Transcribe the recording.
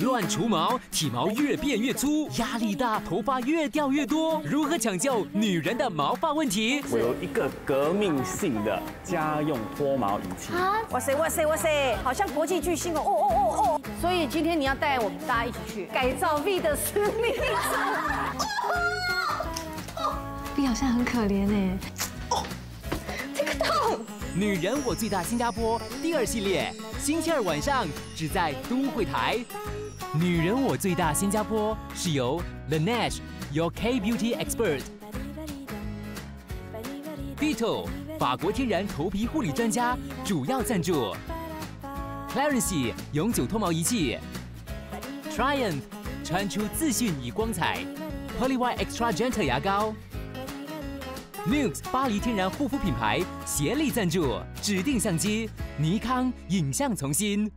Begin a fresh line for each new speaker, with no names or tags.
乱除毛，体毛越变越粗，压力大，头发越掉越多。如何抢救女人的毛发问题？
我有一个革命性的家用脱毛仪器。
啊哇塞哇塞哇塞，好像国际巨星哦哦哦哦哦！所以今天你要带我们大家一起去改造 V 的私密
处。V 好像很可怜哎。
女人我最大新加坡第二系列，星期二晚上只在都会台。女人我最大新加坡是由 The Nash Your K Beauty Expert，Beetle 法国天然头皮护理专家主要赞助，Clarence 永久脱毛仪器，Triumph 穿出自信与光彩 p o l y w h i t e Extra Gentle 牙膏。Nuxe 巴黎天然护肤品牌协力赞助，指定相机尼康影像从新。